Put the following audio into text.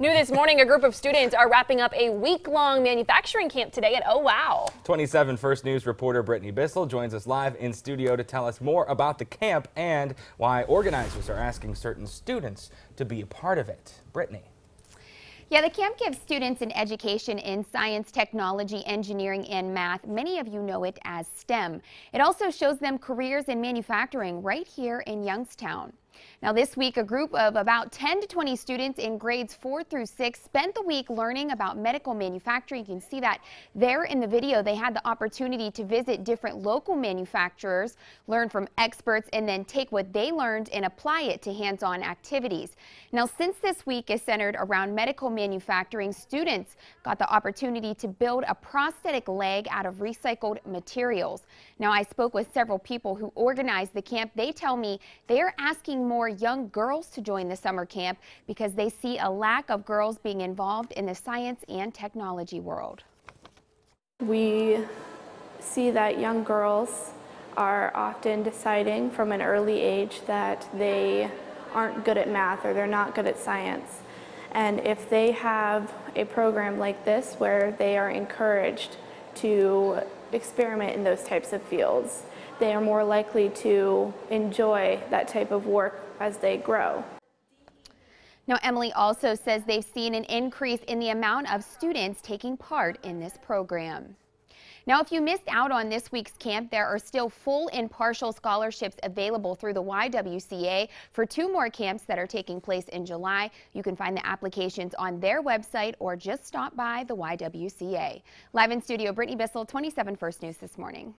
New this morning, a group of students are wrapping up a week-long manufacturing camp today at Oh Wow. 27 First News reporter Brittany Bissell joins us live in studio to tell us more about the camp and why organizers are asking certain students to be a part of it. Brittany. Yeah, the camp gives students an education in science, technology, engineering, and math. Many of you know it as STEM. It also shows them careers in manufacturing right here in Youngstown. Now this week, a group of about 10 to 20 students in grades 4 through 6 spent the week learning about medical manufacturing. You can see that there in the video. They had the opportunity to visit different local manufacturers, learn from experts, and then take what they learned and apply it to hands-on activities. Now, since this week is centered around medical manufacturing, students got the opportunity to build a prosthetic leg out of recycled materials. Now, I spoke with several people who organized the camp. They tell me they are asking more young girls to join the summer camp because they see a lack of girls being involved in the science and technology world. We see that young girls are often deciding from an early age that they aren't good at math or they're not good at science. And if they have a program like this where they are encouraged to experiment in those types of fields, they are more likely to enjoy that type of work as they grow. Now, Emily also says they've seen an increase in the amount of students taking part in this program. Now, if you missed out on this week's camp, there are still full and partial scholarships available through the YWCA for two more camps that are taking place in July. You can find the applications on their website or just stop by the YWCA. Live in studio, Brittany Bissell, 27 First News this morning.